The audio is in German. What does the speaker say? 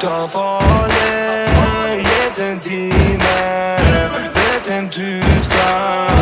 da Davone, jeden Diener wird Tüter.